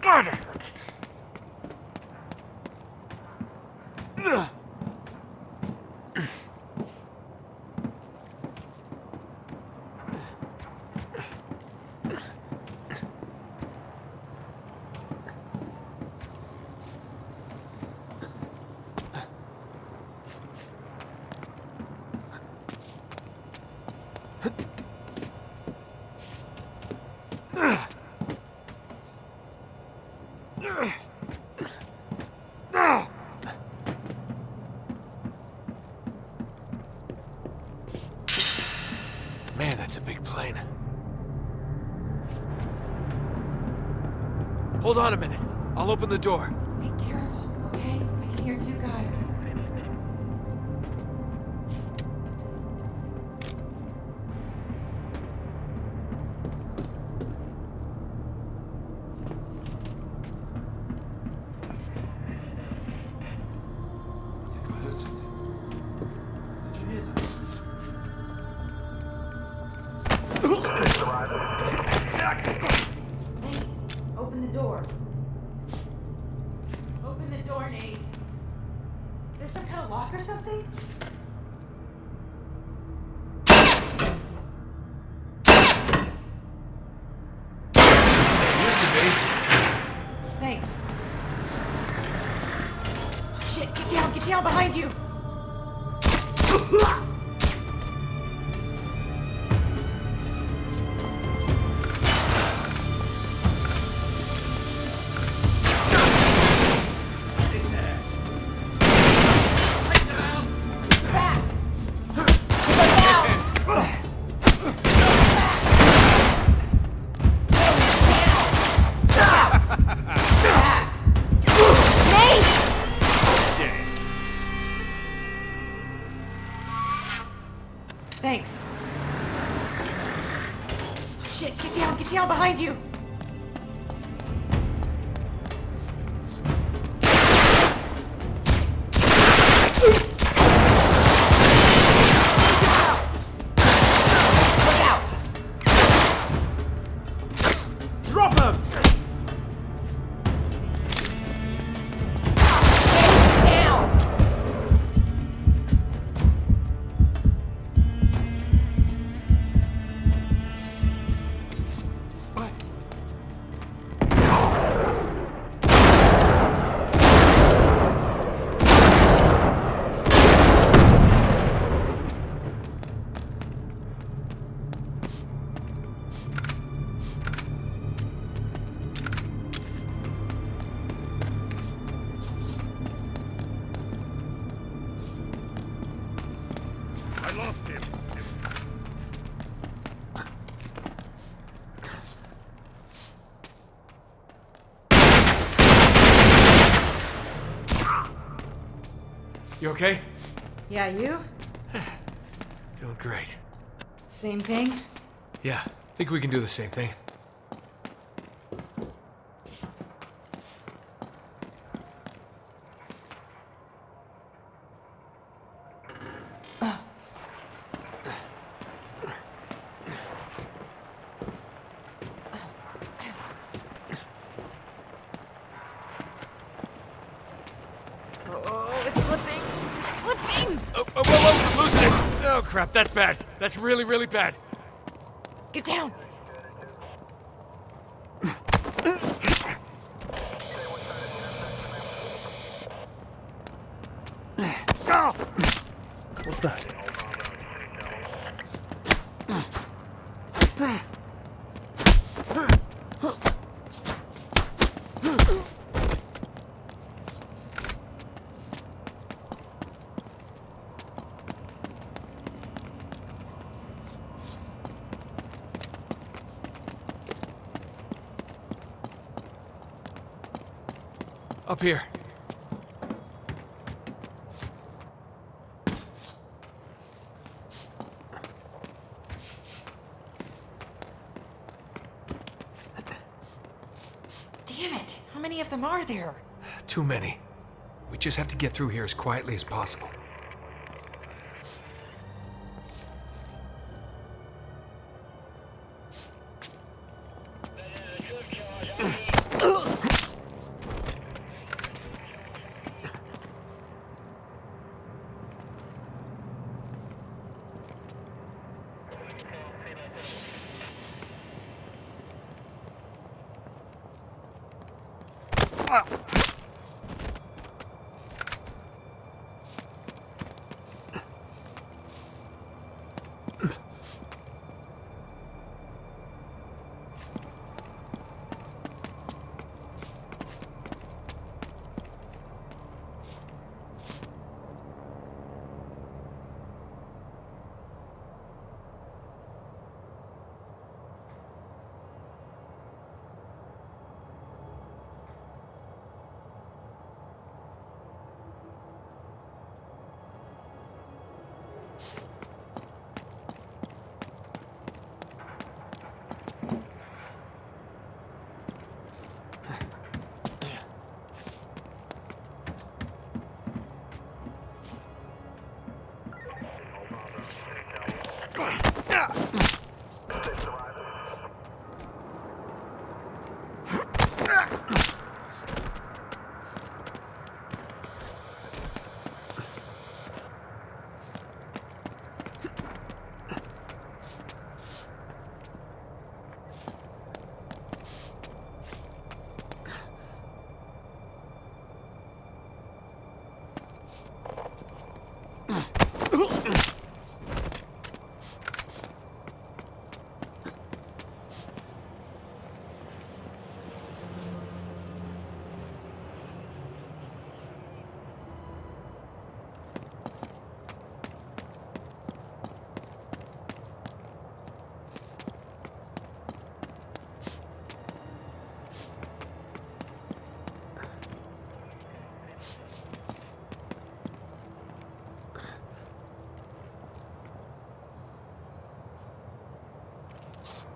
God, it hurts. Man, that's a big plane. Hold on a minute. I'll open the door. Be careful, okay? I can hear two guys. Down behind you. Thanks. Shit, get down, get down behind you. Drop him! You okay? Yeah, you? Doing great. Same thing? Yeah, think we can do the same thing. Losing it! Oh, crap, that's bad. That's really, really bad. Get down! Oh! What's that? Up here. Damn it! How many of them are there? Too many. We just have to get through here as quietly as possible. Ah.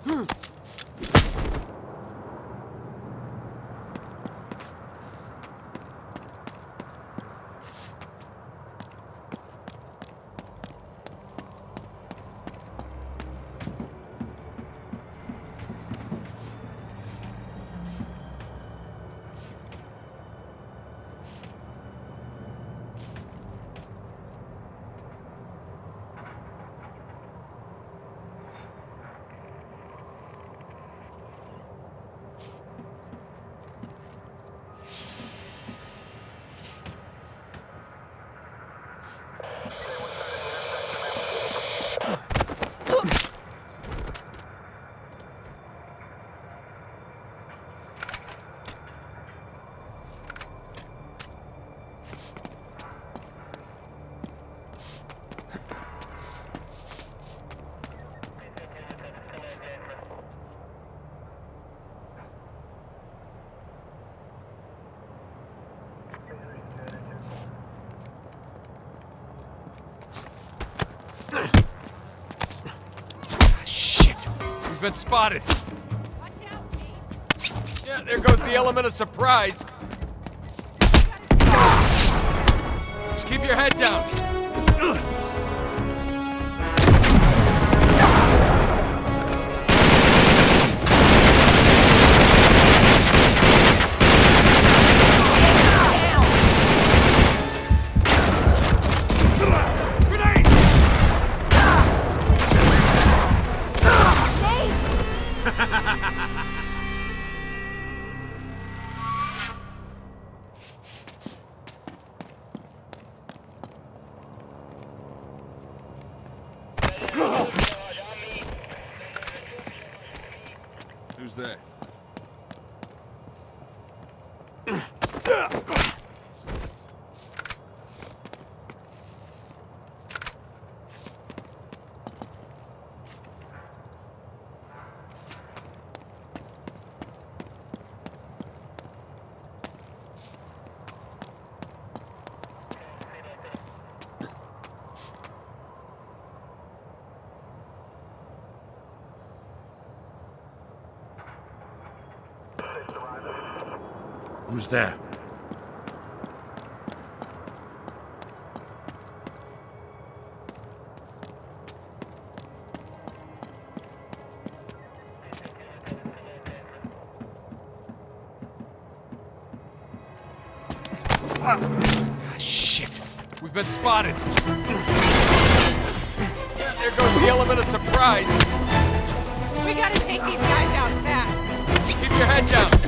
Shit! Been spotted. Yeah, there goes the element of surprise. Just keep your head down. Who's Who's there? Ah, shit. We've been spotted. There goes the element of surprise. We gotta take these guys out fast. Keep your head down.